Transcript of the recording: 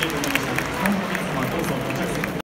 Sí,